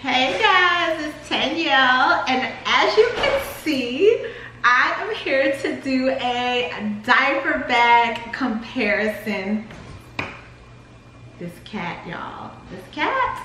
Hey guys, it's Tanyelle, and as you can see, I am here to do a diaper bag comparison. This cat, y'all, this cat.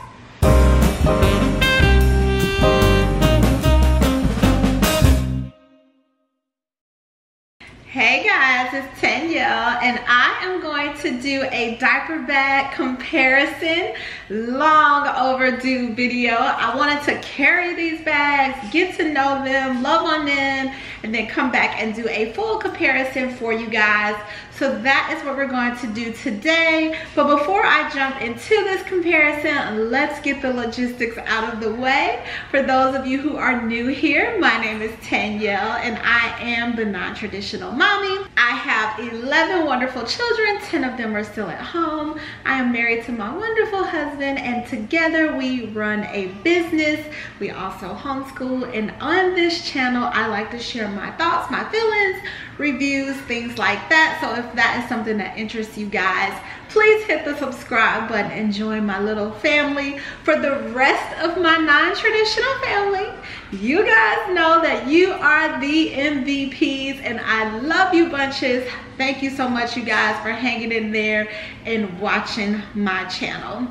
Hey guys, it's Tanya and I am going to do a diaper bag comparison, long overdue video. I wanted to carry these bags, get to know them, love on them, and then come back and do a full comparison for you guys. So that is what we're going to do today. But before I jump into this comparison, let's get the logistics out of the way. For those of you who are new here, my name is Tanyelle and I am the non-traditional mommy. I have 11 wonderful children, 10 of them are still at home. I am married to my wonderful husband and together we run a business. We also homeschool and on this channel, I like to share my thoughts, my feelings, reviews, things like that. So if that is something that interests you guys, please hit the subscribe button and join my little family. For the rest of my non-traditional family, you guys know that you are the MVPs and I love you bunches. Thank you so much, you guys, for hanging in there and watching my channel.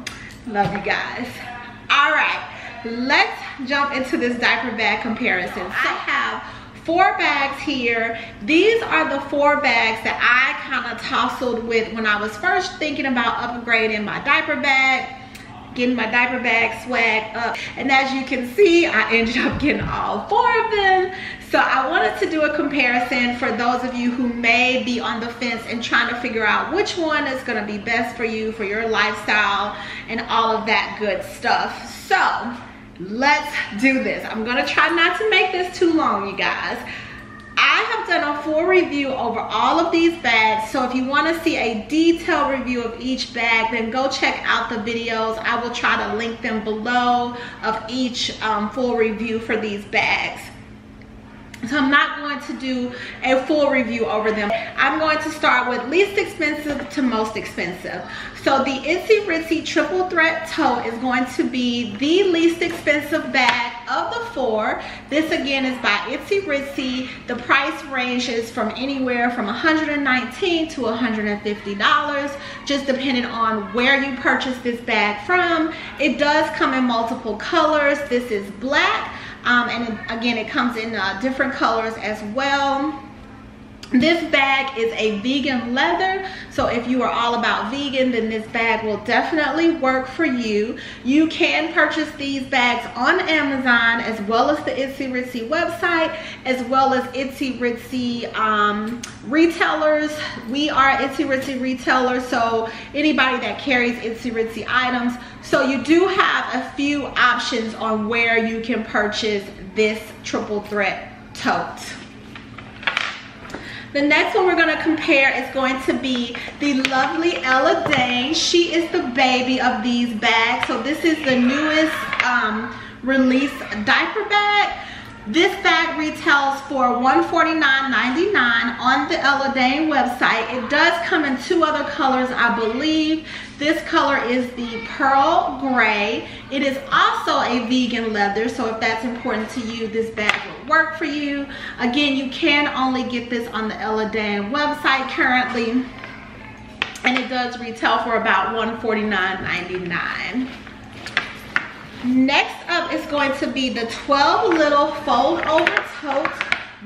Love you guys. All right, let's jump into this diaper bag comparison. I have four bags here. These are the four bags that I kind of tousled with when I was first thinking about upgrading my diaper bag getting my diaper bag swag up. And as you can see I ended up getting all four of them. So I wanted to do a comparison for those of you who may be on the fence and trying to figure out which one is going to be best for you for your lifestyle and all of that good stuff. So let's do this. I'm gonna try not to make this too long, you guys. I have done a full review over all of these bags. So if you wanna see a detailed review of each bag, then go check out the videos. I will try to link them below of each um, full review for these bags. So I'm not going to do a full review over them. I'm going to start with least expensive to most expensive. So the Itzy Ritzy Triple Threat Tote is going to be the least expensive bag of the four. This again is by Itzy Ritzy. The price ranges from anywhere from $119 to $150, just depending on where you purchase this bag from. It does come in multiple colors. This is black um, and again it comes in uh, different colors as well this bag is a vegan leather, so if you are all about vegan, then this bag will definitely work for you. You can purchase these bags on Amazon as well as the Itzy Ritzy website, as well as Itzy Ritzy um, retailers. We are Itzy Ritzy retailers, so anybody that carries Itzy Ritzy items. So you do have a few options on where you can purchase this triple threat tote. The next one we're gonna compare is going to be the lovely Ella Dane. She is the baby of these bags. So this is the newest um, release diaper bag. This bag retails for $149.99 on the Ella Dane website. It does come in two other colors, I believe. This color is the pearl gray. It is also a vegan leather, so if that's important to you, this bag will work for you. Again, you can only get this on the Ella Dane website currently, and it does retail for about $149.99. Next up is going to be the 12 little fold over tote.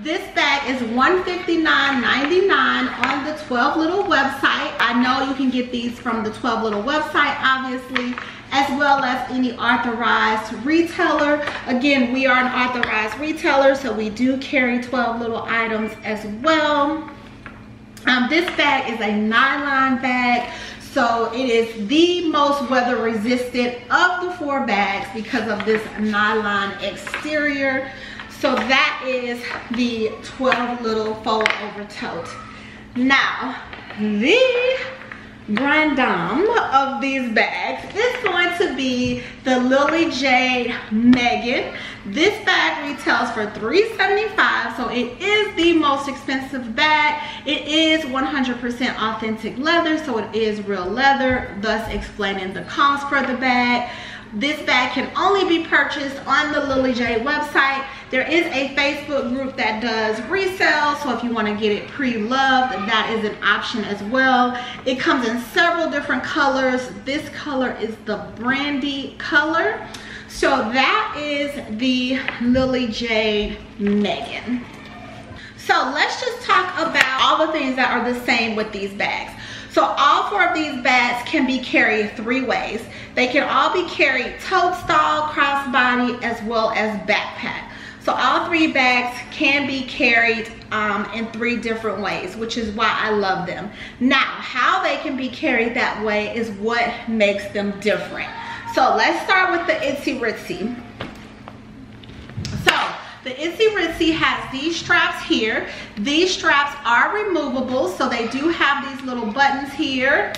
This bag is $159.99 on the 12 little website. I know you can get these from the 12 little website, obviously, as well as any authorized retailer. Again, we are an authorized retailer, so we do carry 12 little items as well. Um, this bag is a nylon bag. So it is the most weather resistant of the four bags because of this nylon exterior. So that is the 12 little fold over tote. Now, the grand dame of these bags is going to be the Lily Jade Megan. This bag retails for $3.75, so it is the most expensive bag. It is 100% authentic leather, so it is real leather, thus explaining the cost for the bag. This bag can only be purchased on the Lily Jade website. There is a Facebook group that does resale, so if you wanna get it pre-loved, that is an option as well. It comes in several different colors. This color is the brandy color. So that is the Lily Jade Megan. So let's just talk about all the things that are the same with these bags. So all four of these bags can be carried three ways. They can all be carried tote style, crossbody, as well as backpack. So all three bags can be carried um, in three different ways, which is why I love them. Now, how they can be carried that way is what makes them different. So let's start with the Itzy Ritzy. The Itzy Ritzy has these straps here. These straps are removable, so they do have these little buttons here,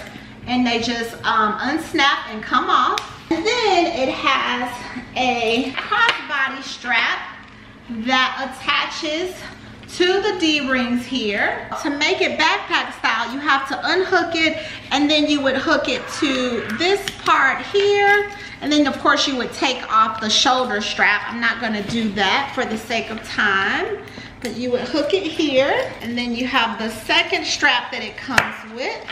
and they just um, unsnap and come off. And then it has a crossbody strap that attaches to the D-rings here. To make it backpack style, you have to unhook it and then you would hook it to this part here and then of course you would take off the shoulder strap. I'm not gonna do that for the sake of time. But you would hook it here and then you have the second strap that it comes with.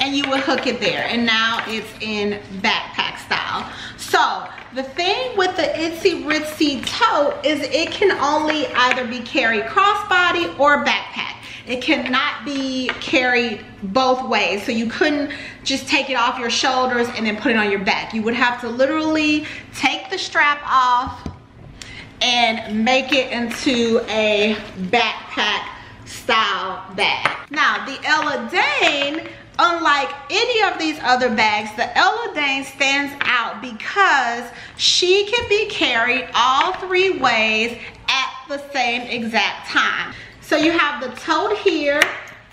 And you would hook it there and now it's in backpack style. So the thing with the Itzy Ritzy tote is it can only either be carried crossbody or backpack. It cannot be carried both ways. So you couldn't just take it off your shoulders and then put it on your back. You would have to literally take the strap off and make it into a backpack style bag. Now the Ella Dane, unlike any of these other bags, the Ella Dane stands out because she can be carried all three ways at the same exact time. So you have the tote here,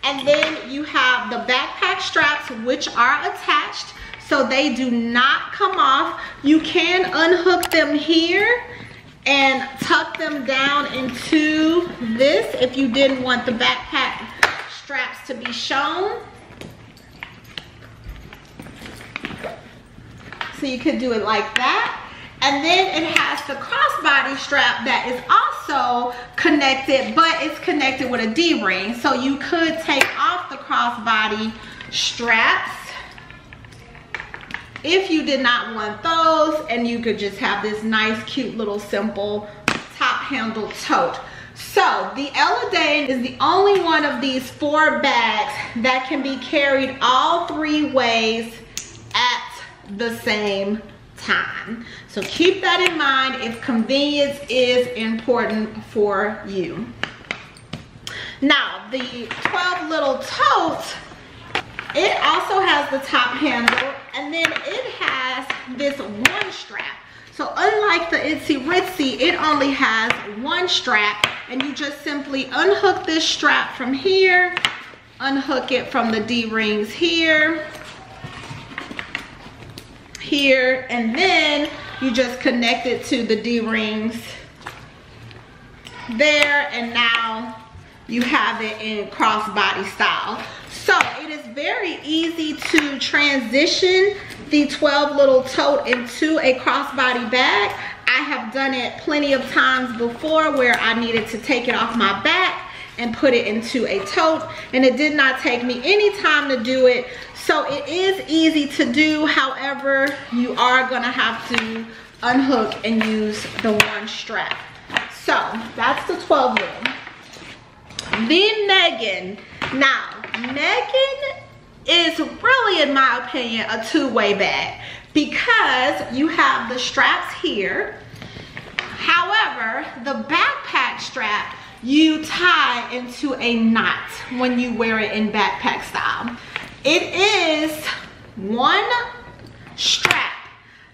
and then you have the backpack straps, which are attached, so they do not come off. You can unhook them here and tuck them down into this if you didn't want the backpack straps to be shown. So you could do it like that. And then it has the crossbody strap that is also connected, but it's connected with a D-ring. So you could take off the crossbody straps if you did not want those and you could just have this nice cute little simple top handle tote so the Ella Dane is the only one of these four bags that can be carried all three ways at the same time. So keep that in mind if convenience is important for you. Now, the 12 little totes, it also has the top handle and then it has this one strap. So unlike the Itzy Ritzy, it only has one strap and you just simply unhook this strap from here, unhook it from the D-rings here, here and then you just connect it to the D-rings there and now you have it in crossbody style. So it is very easy to transition the 12 little tote into a crossbody bag. I have done it plenty of times before where I needed to take it off my back and put it into a tote and it did not take me any time to do it so it is easy to do. However, you are gonna have to unhook and use the one strap. So that's the 12 little. Then Megan. Now, Megan is really, in my opinion, a two-way bag because you have the straps here. However, the backpack strap you tie into a knot when you wear it in backpack style. It is one strap.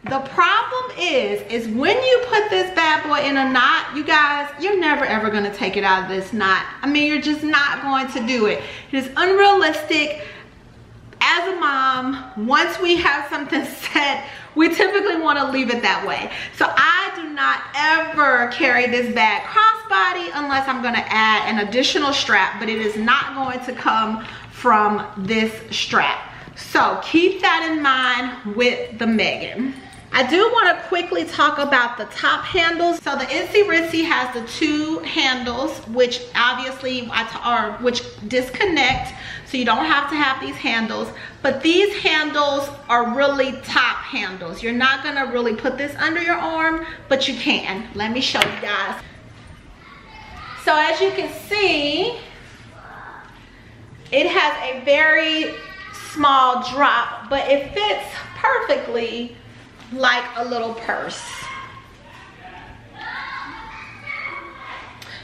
The problem is, is when you put this bad boy in a knot, you guys, you're never ever gonna take it out of this knot. I mean, you're just not going to do it. It is unrealistic. As a mom, once we have something set, we typically wanna leave it that way. So I do not ever carry this bag crossbody unless I'm gonna add an additional strap, but it is not going to come from this strap. So keep that in mind with the Megan. I do want to quickly talk about the top handles. So the Itzy Ritzy has the two handles, which obviously are which disconnect, so you don't have to have these handles. But these handles are really top handles. You're not gonna really put this under your arm, but you can. Let me show you guys. So as you can see, it has a very small drop, but it fits perfectly like a little purse.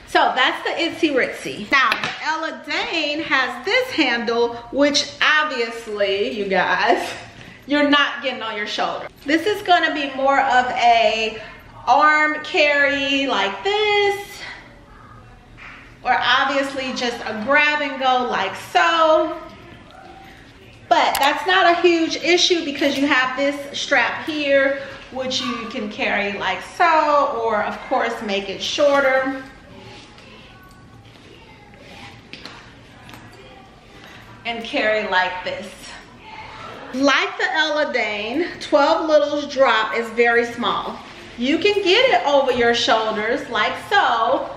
So that's the Itzy Ritzy. Now, the Ella Dane has this handle, which obviously, you guys, you're not getting on your shoulder. This is gonna be more of a arm carry like this, or obviously just a grab and go like so. But that's not a huge issue because you have this strap here, which you can carry like so, or of course make it shorter. And carry like this. Like the Ella Dane, 12 littles drop is very small. You can get it over your shoulders like so,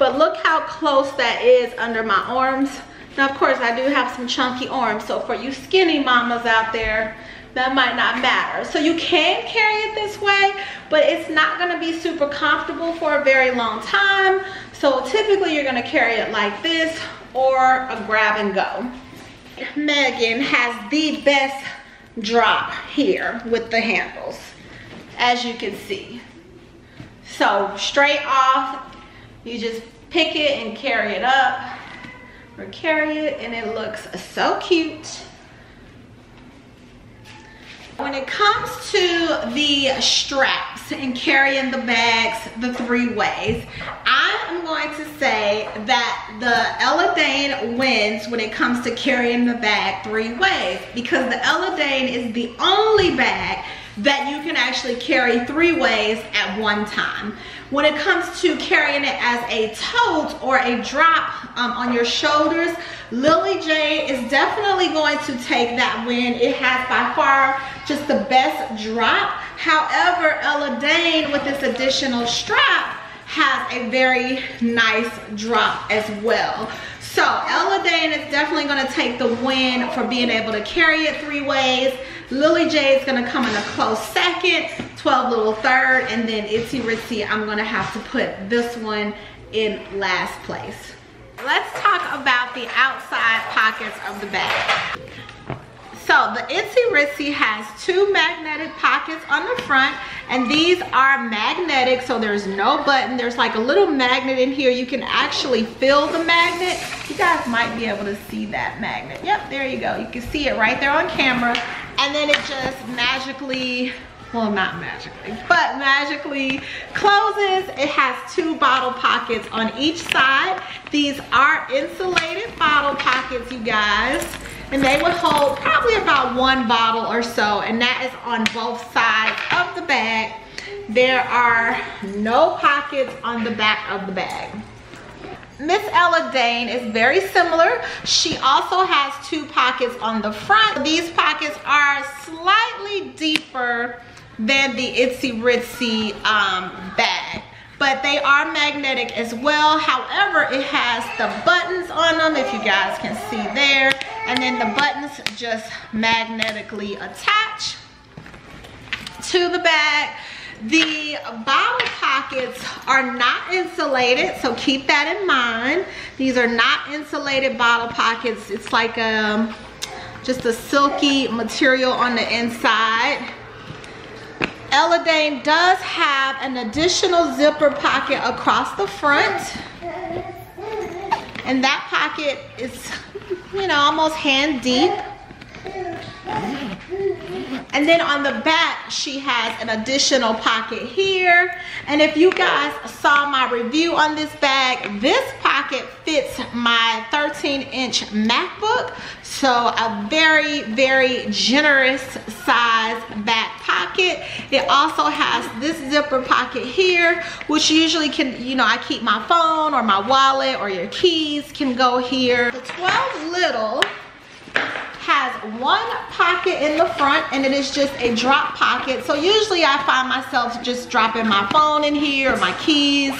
but look how close that is under my arms. Now, of course, I do have some chunky arms, so for you skinny mamas out there, that might not matter. So you can carry it this way, but it's not gonna be super comfortable for a very long time. So typically you're gonna carry it like this or a grab and go. Megan has the best drop here with the handles, as you can see. So straight off, you just pick it and carry it up or carry it and it looks so cute. When it comes to the straps and carrying the bags the three ways, I am going to say that the Ella Dane wins when it comes to carrying the bag three ways because the Ella Dane is the only bag that you can actually carry three ways at one time. When it comes to carrying it as a tote or a drop um, on your shoulders, Lily Jade is definitely going to take that win. It has by far just the best drop. However, Ella Dane with this additional strap has a very nice drop as well. So Ella Dane is definitely gonna take the win for being able to carry it three ways. Lily Jade is gonna come in a close second, 12 little third, and then Itzy Ritzy, I'm gonna have to put this one in last place. Let's talk about the outside pockets of the bag. So the Itzy Ritzy has two magnetic pockets on the front and these are magnetic so there's no button. There's like a little magnet in here. You can actually feel the magnet. You guys might be able to see that magnet. Yep, there you go. You can see it right there on camera and then it just magically well not magically but magically closes it has two bottle pockets on each side these are insulated bottle pockets you guys and they would hold probably about one bottle or so and that is on both sides of the bag there are no pockets on the back of the bag Miss Ella Dane is very similar. She also has two pockets on the front. These pockets are slightly deeper than the Itzy Ritzy um, bag but they are magnetic as well. However, it has the buttons on them, if you guys can see there. And then the buttons just magnetically attach to the bag. The bottle pockets are not insulated, so keep that in mind. These are not insulated bottle pockets. It's like a, um, just a silky material on the inside. Ella Dane does have an additional zipper pocket across the front. And that pocket is, you know, almost hand deep. And then on the back, she has an additional pocket here. And if you guys saw my review on this bag, this pocket fits my 13 inch MacBook. So a very, very generous size back pocket. It also has this zipper pocket here, which usually can, you know, I keep my phone or my wallet or your keys can go here. The 12 little has one pocket in the front and it is just a drop pocket. So usually I find myself just dropping my phone in here, my keys,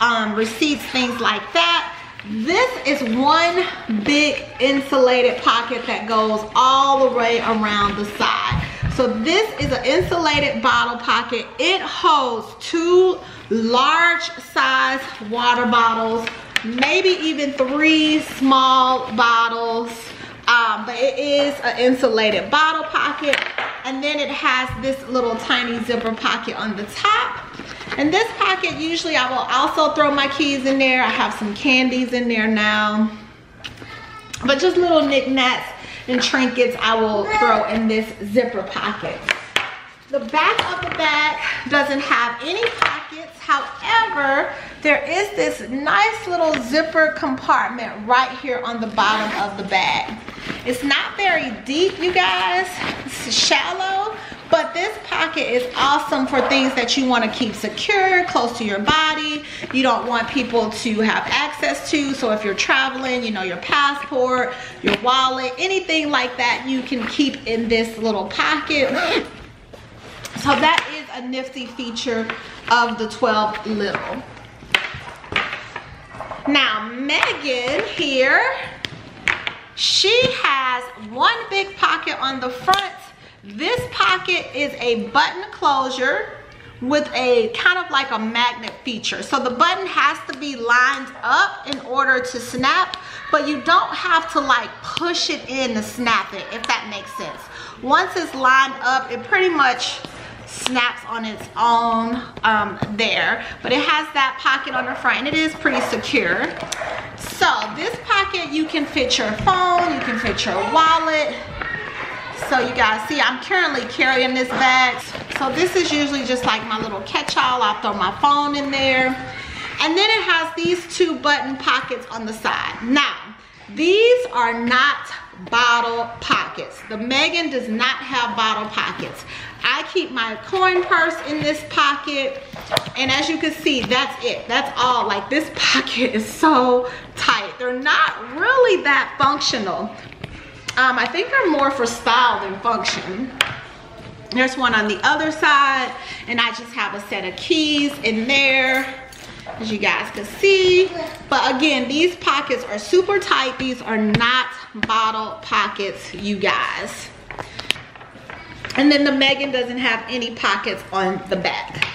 um, receipts, things like that. This is one big insulated pocket that goes all the way around the side. So this is an insulated bottle pocket. It holds two large size water bottles, maybe even three small bottles. Um, but it is an insulated bottle pocket. And then it has this little tiny zipper pocket on the top. And this pocket, usually I will also throw my keys in there. I have some candies in there now. But just little knickknacks and trinkets I will throw in this zipper pocket. The back of the bag doesn't have any pockets. However, there is this nice little zipper compartment right here on the bottom of the bag. It's not very deep, you guys. It's shallow, but this pocket is awesome for things that you want to keep secure, close to your body. You don't want people to have access to. So if you're traveling, you know, your passport, your wallet, anything like that, you can keep in this little pocket. So that is a nifty feature of the 12 little. Now Megan here, she has one big pocket on the front this pocket is a button closure with a kind of like a magnet feature. So the button has to be lined up in order to snap, but you don't have to like push it in to snap it, if that makes sense. Once it's lined up, it pretty much snaps on its own um, there. But it has that pocket on the front and it is pretty secure. So this pocket, you can fit your phone, you can fit your wallet, so you guys see I'm currently carrying this bag. So this is usually just like my little catch-all. I'll throw my phone in there. And then it has these two button pockets on the side. Now these are not bottle pockets. The Megan does not have bottle pockets. I keep my coin purse in this pocket and as you can see that's it. That's all. Like this pocket is so tight. They're not really that functional. Um, I think they're more for style than function. There's one on the other side, and I just have a set of keys in there, as you guys can see. But again, these pockets are super tight. These are not bottle pockets, you guys. And then the Megan doesn't have any pockets on the back.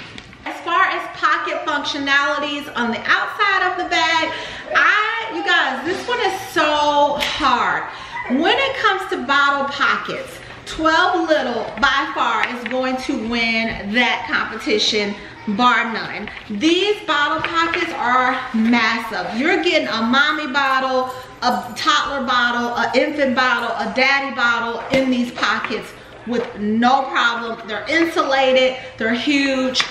As far as pocket functionalities on the outside of the bag, I, you guys, this one is so hard. When it comes to bottle pockets, 12 Little by far is going to win that competition bar none. These bottle pockets are massive. You're getting a mommy bottle, a toddler bottle, an infant bottle, a daddy bottle in these pockets with no problem. They're insulated, they're huge,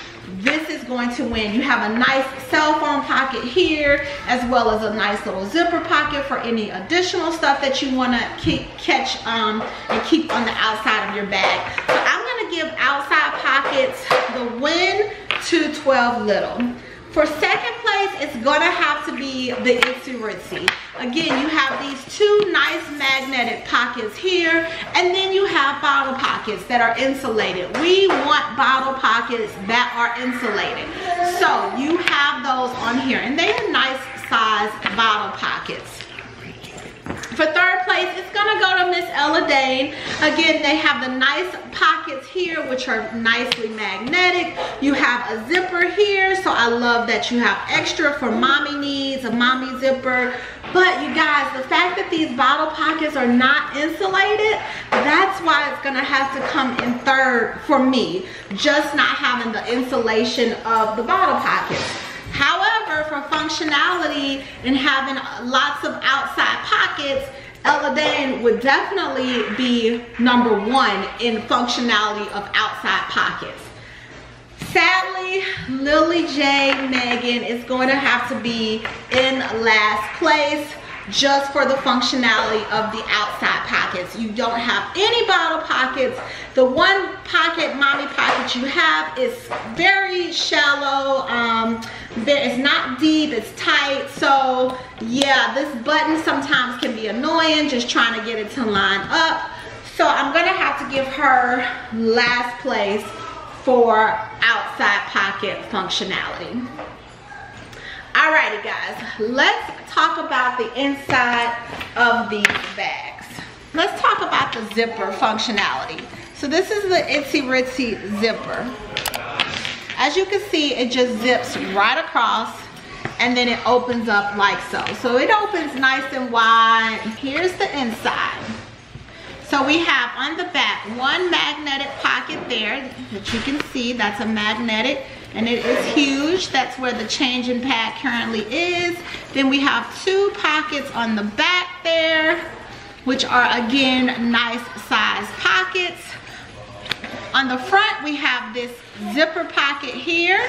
this is going to win. You have a nice cell phone pocket here, as well as a nice little zipper pocket for any additional stuff that you want to keep catch um, and keep on the outside of your bag. So I'm going to give outside pockets the win to 12 little. For second place, it's gonna have to be the Itzy Ritzy. Again, you have these two nice magnetic pockets here, and then you have bottle pockets that are insulated. We want bottle pockets that are insulated. So you have those on here, and they are nice size bottle pockets. For third place, it's gonna go to Miss Ella Dane. Again, they have the nice pockets here, which are nicely magnetic. You have a zipper here, so I love that you have extra for mommy needs, a mommy zipper. But you guys, the fact that these bottle pockets are not insulated, that's why it's gonna have to come in third for me. Just not having the insulation of the bottle pockets. However, for functionality and having lots of outside pockets, Ella Dane would definitely be number one in functionality of outside pockets. Sadly, Lily Jade Megan is going to have to be in last place. Just for the functionality of the outside pockets. You don't have any bottle pockets. The one pocket, mommy pocket you have is very shallow. Um, it's not deep, it's tight. So yeah, this button sometimes can be annoying just trying to get it to line up. So I'm gonna have to give her last place for outside pocket functionality. Alrighty guys, let's talk about the inside of these bags. Let's talk about the zipper functionality. So this is the Itzy Ritzy zipper. As you can see, it just zips right across and then it opens up like so. So it opens nice and wide. Here's the inside. So we have on the back one magnetic pocket there that you can see. That's a magnetic and it is huge. That's where the changing pad currently is. Then we have two pockets on the back there, which are again nice size pockets. On the front, we have this zipper pocket here,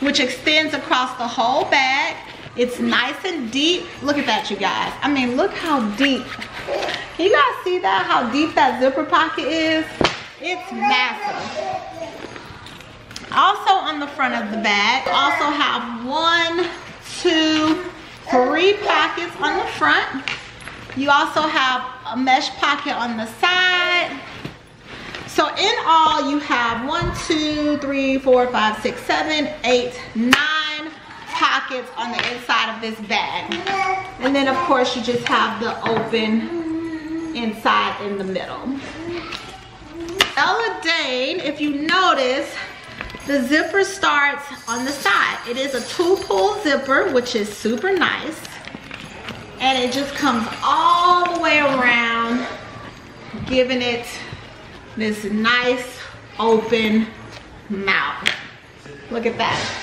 which extends across the whole bag. It's nice and deep. Look at that, you guys. I mean, look how deep. Can you guys see that, how deep that zipper pocket is? It's massive. Also on the front of the bag, also have one, two, three pockets on the front. You also have a mesh pocket on the side. So in all, you have one, two, three, four, five, six, seven, eight, nine pockets on the inside of this bag. And then of course you just have the open inside in the middle. Ella Dane, if you notice, the zipper starts on the side. It is a two pull zipper, which is super nice. And it just comes all the way around, giving it this nice open mouth. Look at that.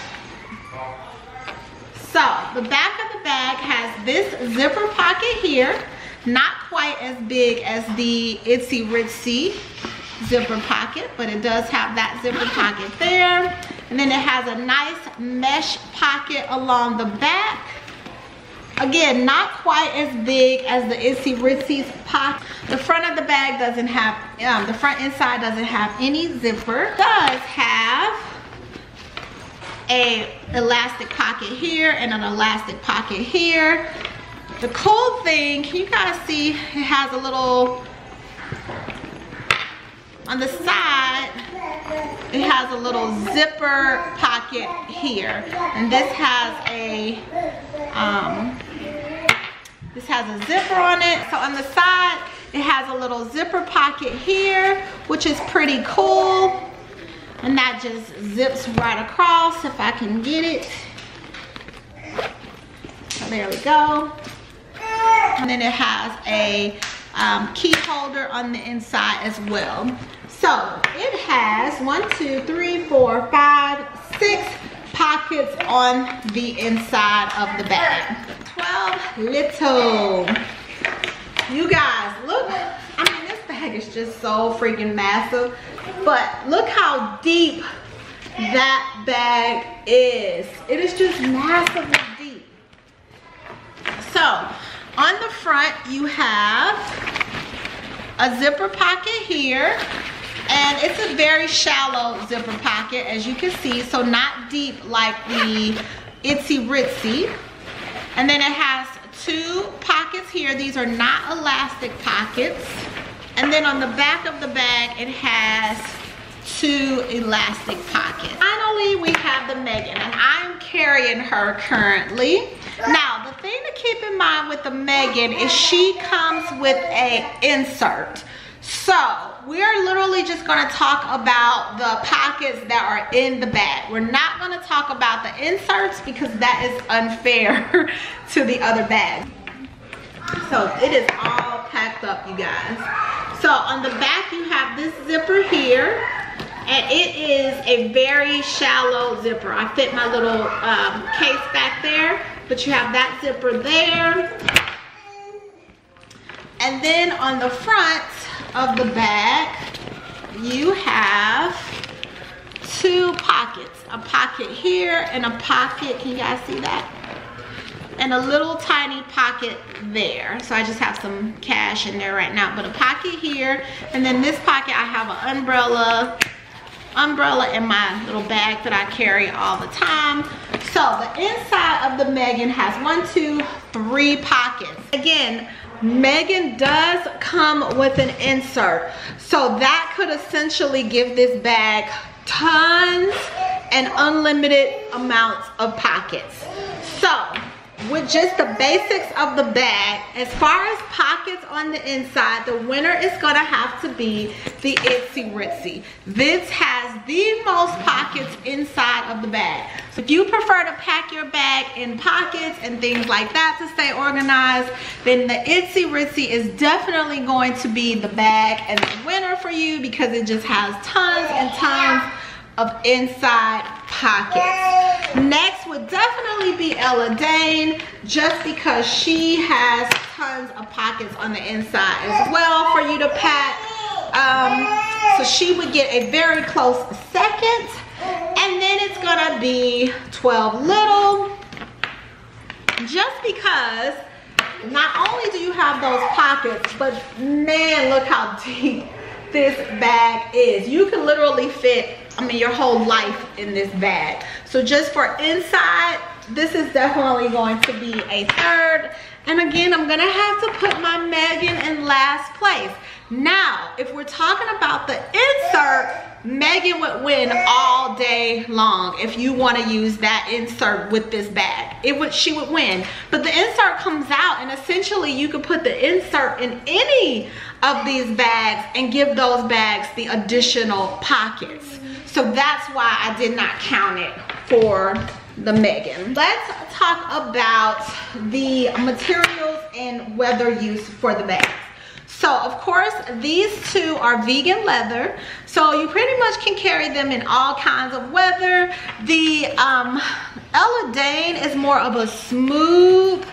So the back of the bag has this zipper pocket here, not quite as big as the Itzy Ritzy zipper pocket, but it does have that zipper pocket there. And then it has a nice mesh pocket along the back. Again, not quite as big as the Itzy Ritzy's pocket. The front of the bag doesn't have, um, the front inside doesn't have any zipper. It does have a elastic pocket here and an elastic pocket here. The cool thing, can you guys see it has a little on the side, it has a little zipper pocket here. And this has a, um, this has a zipper on it. So on the side, it has a little zipper pocket here, which is pretty cool. And that just zips right across if I can get it. So there we go. And then it has a um, key holder on the inside as well. So it has one, two, three, four, five, six pockets on the inside of the bag. 12 little. You guys, look. I mean, this bag is just so freaking massive. But look how deep that bag is. It is just massively deep. So on the front, you have a zipper pocket here. And it's a very shallow zipper pocket, as you can see. So not deep like the Itzy Ritzy. And then it has two pockets here. These are not elastic pockets. And then on the back of the bag, it has two elastic pockets. Finally, we have the Megan, and I'm carrying her currently. Now, the thing to keep in mind with the Megan is she comes with a insert. So, we're literally just gonna talk about the pockets that are in the bag. We're not gonna talk about the inserts because that is unfair to the other bag. So, it is all packed up, you guys. So, on the back, you have this zipper here and it is a very shallow zipper. I fit my little um, case back there, but you have that zipper there. And then on the front of the bag, you have two pockets. A pocket here and a pocket, can you guys see that? and a little tiny pocket there. So I just have some cash in there right now, but a pocket here. And then this pocket, I have an umbrella, umbrella in my little bag that I carry all the time. So the inside of the Megan has one, two, three pockets. Again, Megan does come with an insert. So that could essentially give this bag tons and unlimited amounts of pockets. So with just the basics of the bag, as far as pockets on the inside, the winner is gonna have to be the Itzy Ritzy. This has the most pockets inside of the bag. So if you prefer to pack your bag in pockets and things like that to stay organized, then the Itzy Ritzy is definitely going to be the bag and the winner for you because it just has tons and tons of inside pockets. Next would definitely be Ella Dane, just because she has tons of pockets on the inside as well for you to pack. Um, so she would get a very close second. And then it's gonna be 12 Little, just because not only do you have those pockets, but man, look how deep this bag is. You can literally fit I mean, your whole life in this bag. So just for inside, this is definitely going to be a third. And again, I'm gonna have to put my Megan in last place. Now, if we're talking about the insert, Megan would win all day long if you want to use that insert with this bag. It would she would win. But the insert comes out and essentially you could put the insert in any of these bags and give those bags the additional pockets. So that's why I did not count it for the Megan. Let's talk about the materials and weather use for the bags. So of course, these two are vegan leather. So you pretty much can carry them in all kinds of weather. The um, Ella Dane is more of a smooth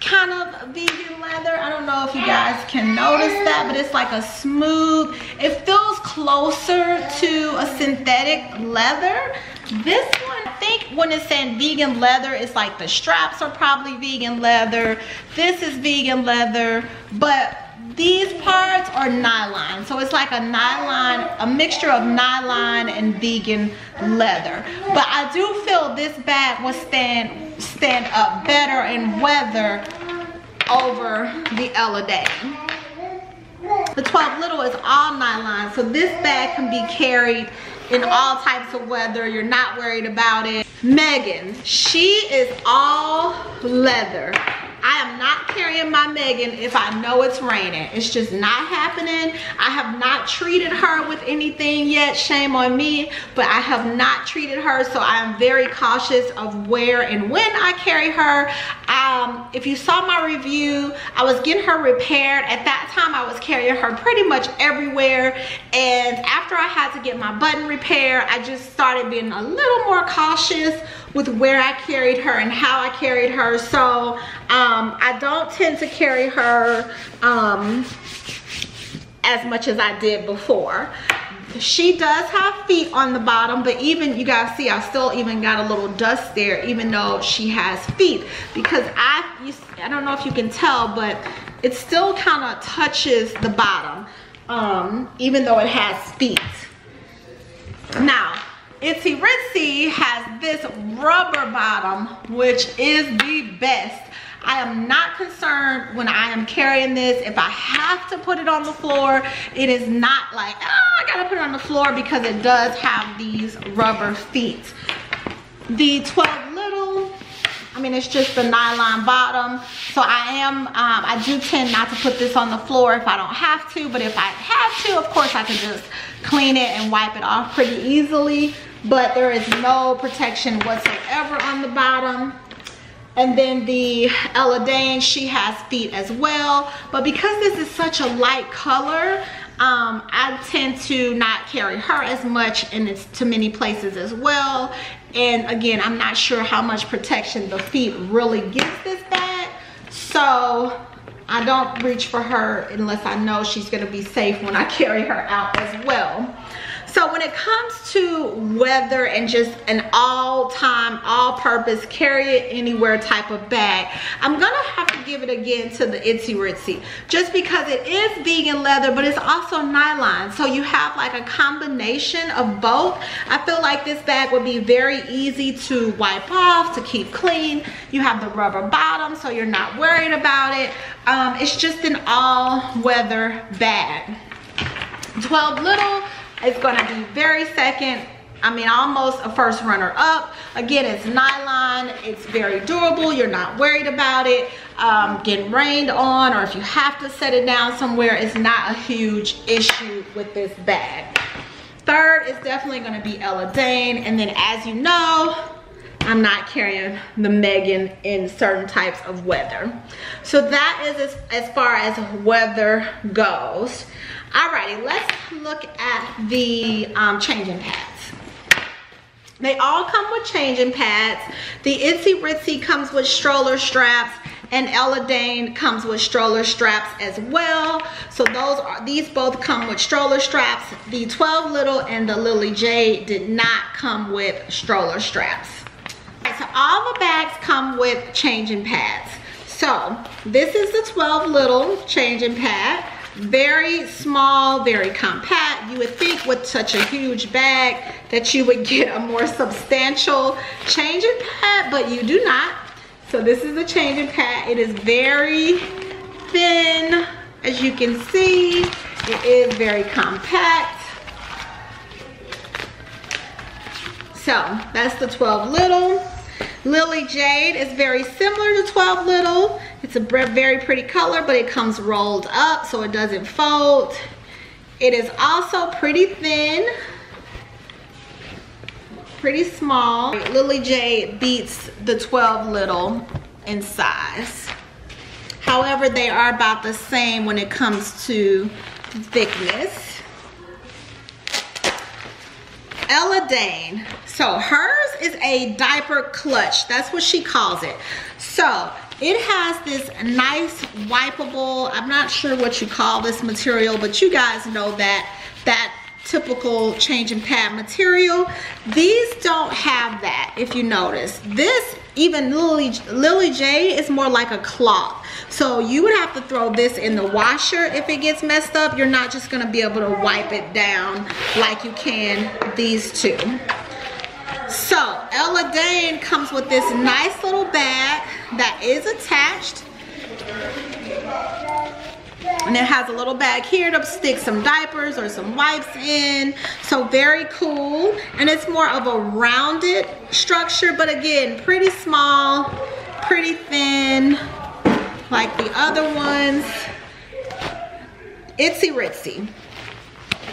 kind of vegan leather. I don't know if you guys can notice that, but it's like a smooth, it feels closer to a synthetic leather. This one, I think when it's saying vegan leather, it's like the straps are probably vegan leather. This is vegan leather, but these parts are nylon. So it's like a nylon, a mixture of nylon and vegan leather. But I do feel this bag will stand, stand up better in weather over the Ella Dane. The 12 little is all nylon, so this bag can be carried in all types of weather. You're not worried about it. Megan, she is all leather. I am not carrying my Megan if I know it's raining. It's just not happening. I have not treated her with anything yet. Shame on me, but I have not treated her. So I am very cautious of where and when I carry her. Um, if you saw my review, I was getting her repaired. At that time, I was carrying her pretty much everywhere. And after I had to get my button repaired, I just started being a little more cautious with where I carried her and how I carried her. So um, I don't tend to carry her um, as much as I did before. She does have feet on the bottom, but even, you guys see, I still even got a little dust there, even though she has feet. Because I, you, I don't know if you can tell, but it still kind of touches the bottom, um, even though it has feet. Now, Itzy Ritzy has this rubber bottom, which is the best. I am not concerned when I am carrying this. If I have to put it on the floor, it is not like, oh, I gotta put it on the floor because it does have these rubber feet. The 12 little, I mean, it's just the nylon bottom. So I am, um, I do tend not to put this on the floor if I don't have to, but if I have to, of course I can just clean it and wipe it off pretty easily but there is no protection whatsoever on the bottom. And then the Ella Dane, she has feet as well. But because this is such a light color, um, I tend to not carry her as much and it's to many places as well. And again, I'm not sure how much protection the feet really gives this bag. So I don't reach for her unless I know she's gonna be safe when I carry her out as well. So when it comes to weather and just an all-time, all-purpose, carry it anywhere type of bag, I'm gonna have to give it again to the Itzy Ritzy. Just because it is vegan leather, but it's also nylon. So you have like a combination of both. I feel like this bag would be very easy to wipe off, to keep clean. You have the rubber bottom, so you're not worried about it. Um, it's just an all-weather bag. 12 little is gonna be very second I mean, almost a first runner up. Again, it's nylon, it's very durable, you're not worried about it um, getting rained on, or if you have to set it down somewhere, it's not a huge issue with this bag. Third is definitely gonna be Ella Dane, and then as you know, I'm not carrying the Megan in certain types of weather. So that is as, as far as weather goes. Alrighty, let's look at the um, changing pads. They all come with changing pads. The Itzy Ritzy comes with stroller straps and Ella Dane comes with stroller straps as well. So those are these both come with stroller straps. The 12 little and the Lily Jade did not come with stroller straps. All right, so all the bags come with changing pads. So this is the 12 little changing pad very small very compact. You would think with such a huge bag that you would get a more substantial changing pad but you do not. So this is the changing pad. It is very thin as you can see. It is very compact. So that's the 12 little Lily Jade is very similar to 12 Little. It's a very pretty color, but it comes rolled up so it doesn't fold. It is also pretty thin, pretty small. Lily Jade beats the 12 Little in size. However, they are about the same when it comes to thickness. Ella Dane. So hers is a diaper clutch. That's what she calls it. So it has this nice wipeable, I'm not sure what you call this material, but you guys know that, that typical changing pad material. These don't have that, if you notice. This, even Lily, Lily Jade, is more like a cloth. So you would have to throw this in the washer if it gets messed up. You're not just gonna be able to wipe it down like you can these two. So Ella Dane comes with this nice little bag that is attached. And it has a little bag here to stick some diapers or some wipes in. So very cool. And it's more of a rounded structure, but again, pretty small, pretty thin, like the other ones. Itzy Ritzy.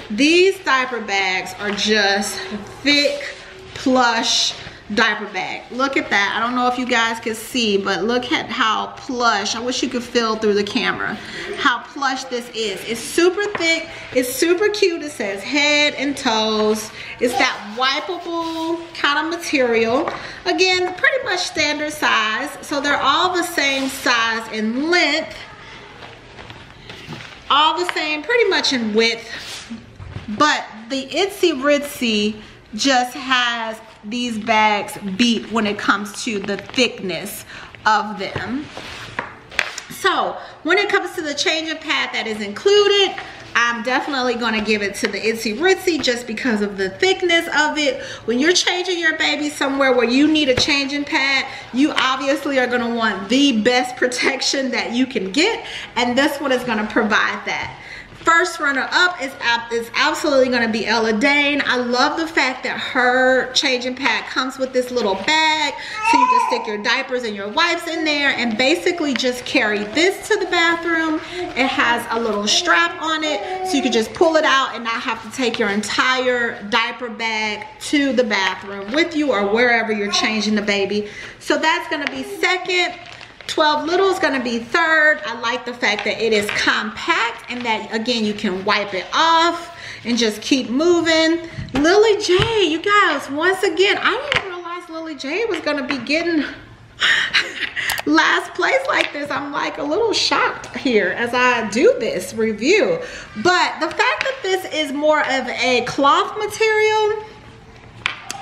These diaper bags are just thick, plush, diaper bag. Look at that. I don't know if you guys can see, but look at how plush. I wish you could feel through the camera how plush this is. It's super thick. It's super cute. It says head and toes. It's that wipeable kind of material. Again, pretty much standard size. So they're all the same size and length. All the same, pretty much in width. But the Itzy Ritzy just has these bags beat when it comes to the thickness of them. So when it comes to the changing pad that is included, I'm definitely gonna give it to the Itsy Ritsy just because of the thickness of it. When you're changing your baby somewhere where you need a changing pad, you obviously are gonna want the best protection that you can get, and this one is gonna provide that. First runner up is, is absolutely gonna be Ella Dane. I love the fact that her changing pad comes with this little bag so you can stick your diapers and your wipes in there and basically just carry this to the bathroom. It has a little strap on it so you can just pull it out and not have to take your entire diaper bag to the bathroom with you or wherever you're changing the baby. So that's gonna be second. 12 little is gonna be third. I like the fact that it is compact and that again, you can wipe it off and just keep moving. Lily Jade, you guys, once again, I didn't realize Lily Jade was gonna be getting, last place like this. I'm like a little shocked here as I do this review. But the fact that this is more of a cloth material,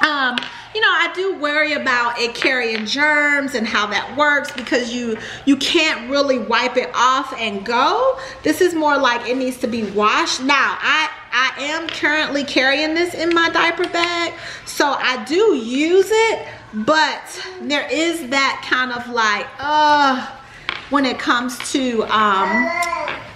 um, you know, I do worry about it carrying germs and how that works because you you can't really wipe it off and go. This is more like it needs to be washed. Now, I I am currently carrying this in my diaper bag, so I do use it, but there is that kind of like, uh, when it comes to um,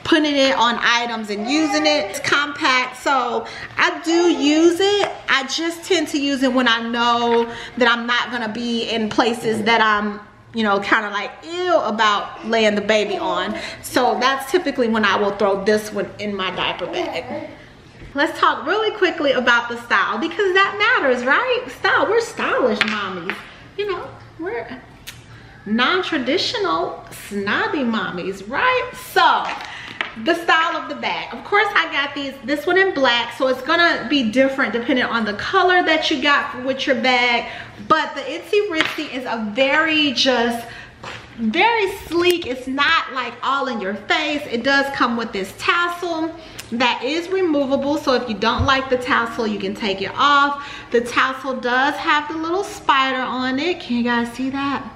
putting it on items and using it. It's compact, so I do use it. I just tend to use it when I know that I'm not gonna be in places that I'm you know, kind of like ill about laying the baby on. So that's typically when I will throw this one in my diaper bag. Let's talk really quickly about the style because that matters, right? Style, we're stylish mommies. You know, we're non-traditional snobby mommies, right? So the style of the bag. Of course i got these this one in black so it's gonna be different depending on the color that you got with your bag. But the itzy ritzy is a very just very sleek. It's not like all in your face. It does come with this tassel that is removable so if you don't like the tassel you can take it off. The tassel does have the little spider on it. Can you guys see that?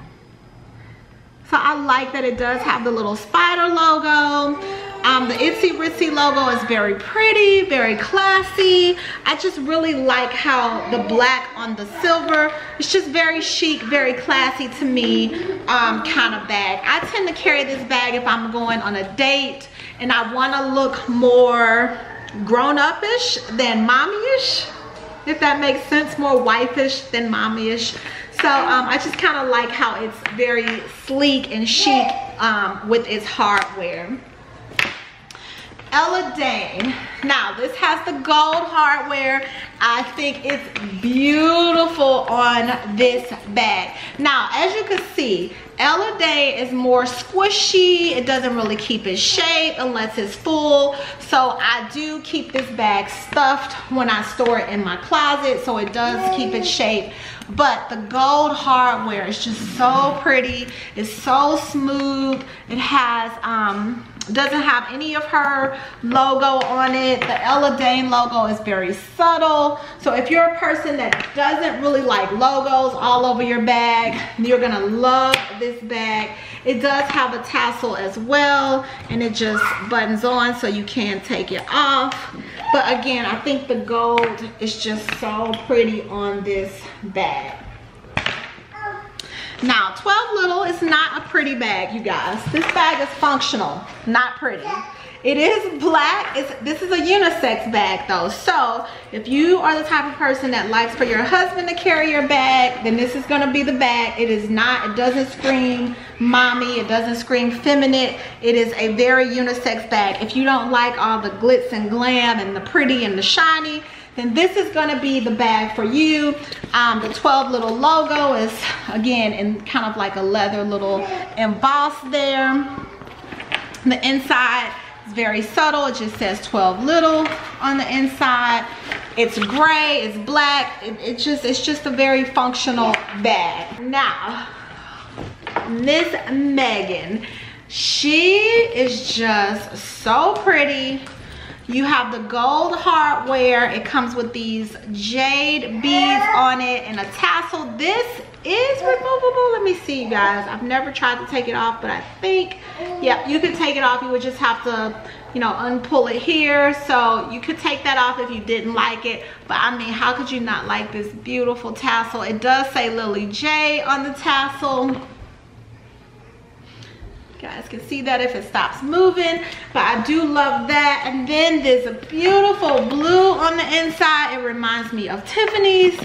So I like that it does have the little spider logo um, the Itzy Ritzy logo is very pretty, very classy. I just really like how the black on the silver, it's just very chic, very classy to me um, kind of bag. I tend to carry this bag if I'm going on a date and I wanna look more grown-up-ish than mommy-ish, if that makes sense, more wife-ish than mommy-ish. So um, I just kind of like how it's very sleek and chic um, with its hardware. Ella Dane. Now, this has the gold hardware. I think it's beautiful on this bag. Now, as you can see, Ella Dane is more squishy. It doesn't really keep its shape unless it's full. So I do keep this bag stuffed when I store it in my closet. So it does keep its shape. But the gold hardware is just so pretty. It's so smooth. It has um, doesn't have any of her logo on it. The ella dane logo is very subtle. So if you're a person that doesn't really like logos all over your bag you're gonna love this bag. It does have a tassel as well and it just buttons on so you can take it off. But again i think the gold is just so pretty on this bag now, 12 little is not a pretty bag, you guys. This bag is functional, not pretty. It is black. It's, this is a unisex bag though. So if you are the type of person that likes for your husband to carry your bag, then this is gonna be the bag. It is not, it doesn't scream mommy. It doesn't scream feminine. It is a very unisex bag. If you don't like all the glitz and glam and the pretty and the shiny, then this is gonna be the bag for you. Um, the 12 little logo is, again, in kind of like a leather little emboss there. The inside is very subtle. It just says 12 little on the inside. It's gray, it's black. It, it just, it's just a very functional bag. Now, Miss Megan, she is just so pretty you have the gold hardware. It comes with these jade beads on it and a tassel. This is removable. Let me see, you guys. I've never tried to take it off, but I think, yeah, you could take it off. You would just have to, you know, unpull it here. So you could take that off if you didn't like it. But I mean, how could you not like this beautiful tassel? It does say Lily Jade on the tassel guys can see that if it stops moving but i do love that. And then there's a beautiful blue on the inside. It reminds me of tiffany's.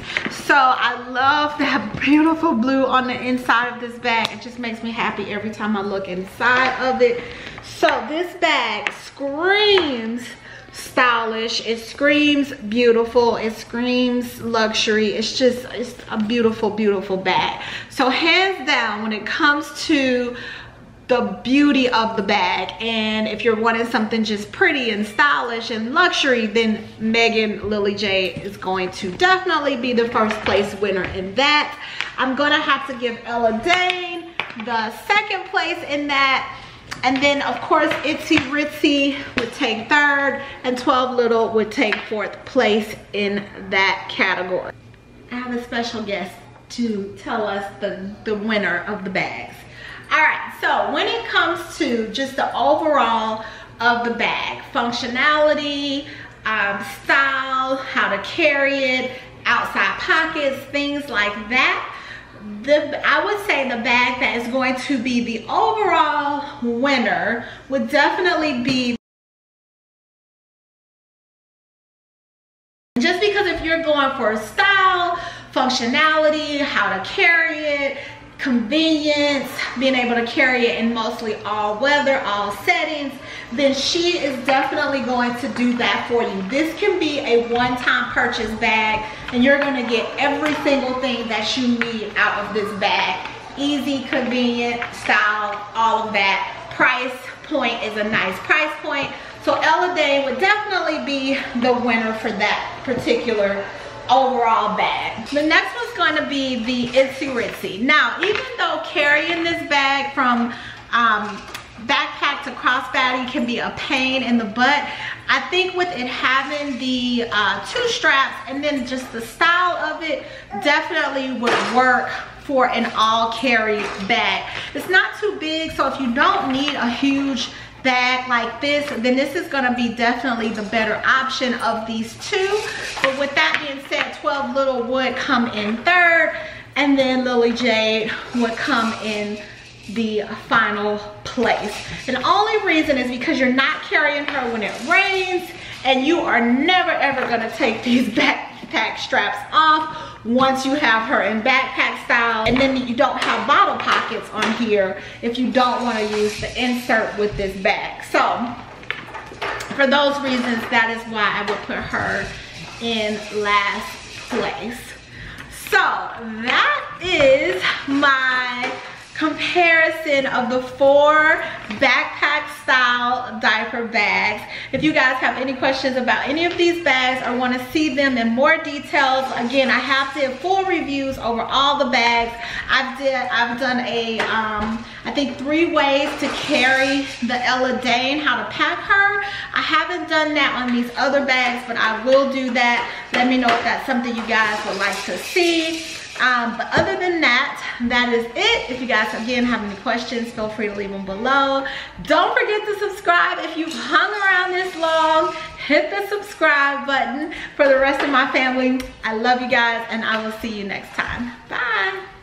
So i love that beautiful blue on the inside of this bag. It just makes me happy every time i look inside of it. So this bag screams stylish. It screams beautiful. It screams luxury. It's just it's a beautiful beautiful bag. So hands down when it comes to the beauty of the bag and if you're wanting something just pretty and stylish and luxury then Megan Lily Jade is going to definitely be the first place winner in that I'm gonna have to give Ella Dane the second place in that. And then of course Itzy Ritzy would take third and 12 Little would take fourth place in that category. I have a special guest to tell us the, the winner of the bags. All right, so when it comes to just the overall of the bag, functionality, um, style, how to carry it, outside pockets, things like that, the I would say the bag that is going to be the overall winner would definitely be just because if you're going for style, functionality, how to carry it, convenience, being able to carry it in mostly all weather, all settings, then she is definitely going to do that for you. This can be a one-time purchase bag and you're gonna get every single thing that you need out of this bag. Easy, convenient, style, all of that. Price point is a nice price point. So Ella Dane would definitely be the winner for that particular overall bag. The next one's going to be the Itzy Ritzy. Now, even though carrying this bag from um, backpack to crossbody can be a pain in the butt, I think with it having the uh, two straps and then just the style of it definitely would work for an all carry bag. It's not too big, so if you don't need a huge like this, then this is gonna be definitely the better option of these two. But with that being said, 12 Little would come in third, and then Lily Jade would come in the final place. And the only reason is because you're not carrying her when it rains, and you are never ever gonna take these backpack straps off once you have her in backpack style. And then you don't have bottle pockets on here if you don't want to use the insert with this bag. So for those reasons that is why I would put her in last place. So that is my comparison of the four backpack style diaper bags. If you guys have any questions about any of these bags or want to see them in more details, again, I have did full reviews over all the bags. I've did I've done a um, I think three ways to carry the Ella Dane, how to pack her. I haven't done that on these other bags, but I will do that. Let me know if that's something you guys would like to see. Um, but other than that, that is it. If you guys, again, have any questions, feel free to leave them below. Don't forget to subscribe if you've hung around this long. Hit the subscribe button for the rest of my family. I love you guys, and I will see you next time. Bye.